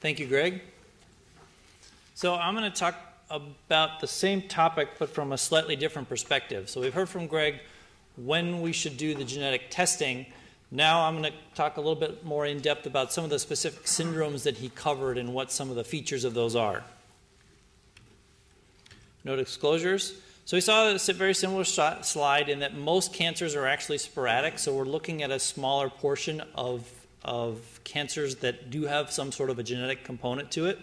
Thank you, Greg. So I'm going to talk about the same topic, but from a slightly different perspective. So we've heard from Greg when we should do the genetic testing. Now I'm going to talk a little bit more in depth about some of the specific syndromes that he covered and what some of the features of those are. No disclosures. So we saw a very similar slide in that most cancers are actually sporadic. So we're looking at a smaller portion of, of cancers that do have some sort of a genetic component to it.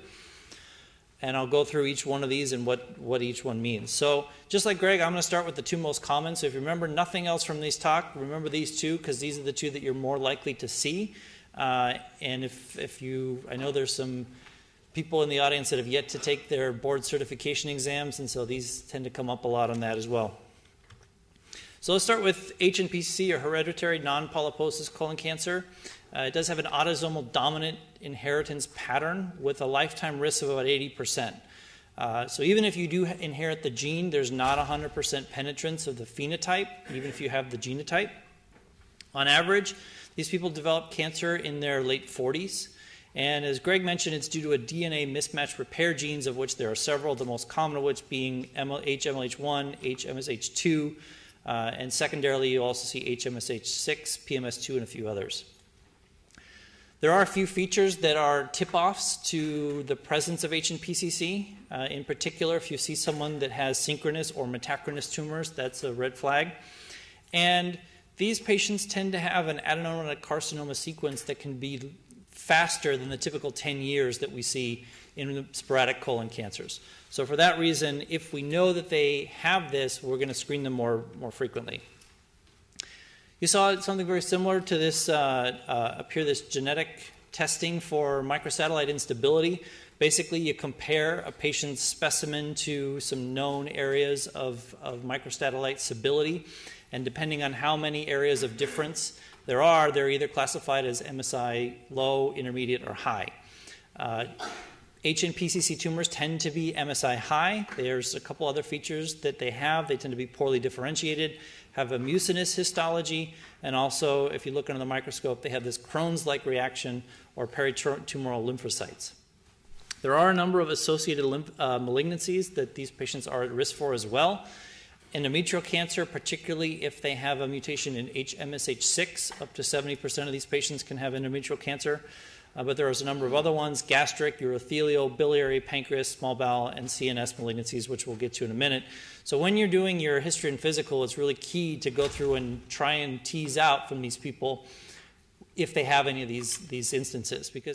And I'll go through each one of these and what, what each one means. So just like Greg, I'm going to start with the two most common. So if you remember nothing else from these talk, remember these two because these are the two that you're more likely to see. Uh, and if, if you, I know there's some people in the audience that have yet to take their board certification exams, and so these tend to come up a lot on that as well. So let's start with HNPCC, or hereditary non-polyposis colon cancer. Uh, it does have an autosomal dominant inheritance pattern with a lifetime risk of about 80%. Uh, so even if you do inherit the gene, there's not 100% penetrance of the phenotype, even if you have the genotype. On average, these people develop cancer in their late 40s. And as Greg mentioned, it's due to a DNA mismatch repair genes, of which there are several, the most common of which being HMLH1, HMSH2, uh, and secondarily, you also see HMSH6, PMS2, and a few others. There are a few features that are tip-offs to the presence of HNPCC. Uh, in particular, if you see someone that has synchronous or metachronous tumors, that's a red flag. And these patients tend to have an adenocarcinoma sequence that can be faster than the typical 10 years that we see in sporadic colon cancers. So for that reason, if we know that they have this, we're going to screen them more, more frequently. You saw something very similar to this uh, uh, up here, this genetic testing for microsatellite instability. Basically, you compare a patient's specimen to some known areas of, of microsatellite stability, and depending on how many areas of difference there are, they're either classified as MSI low, intermediate, or high. Uh, HNPCC tumors tend to be MSI high. There's a couple other features that they have. They tend to be poorly differentiated, have a mucinous histology, and also, if you look under the microscope, they have this Crohn's-like reaction or peritumoral lymphocytes. There are a number of associated lymph, uh, malignancies that these patients are at risk for as well endometrial cancer, particularly if they have a mutation in HMSH6. Up to 70% of these patients can have endometrial cancer. Uh, but there is a number of other ones gastric, urothelial, biliary, pancreas, small bowel, and CNS malignancies, which we'll get to in a minute. So, when you're doing your history and physical, it's really key to go through and try and tease out from these people if they have any of these, these instances because